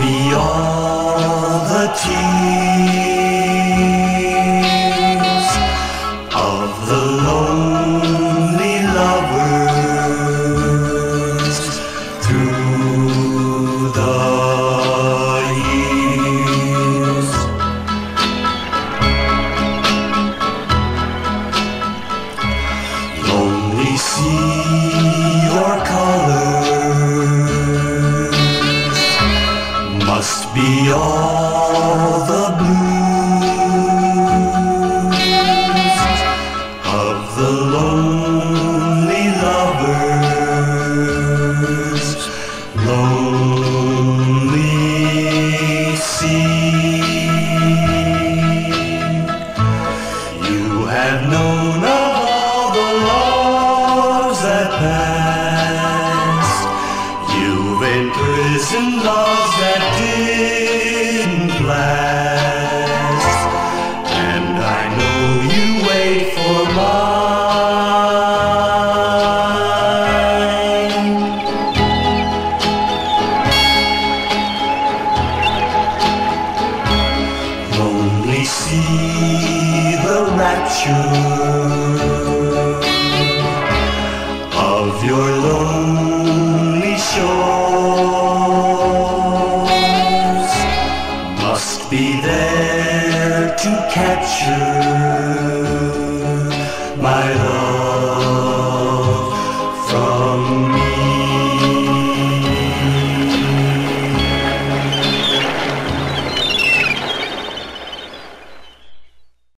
beyond the tears of the lonely lovers through the years. Lonely sea. must be all the blues of the lonely lovers, lonely sea. You have known. and loves that didn't last. And I know you wait for mine. Lonely see the rapture of your love. to capture.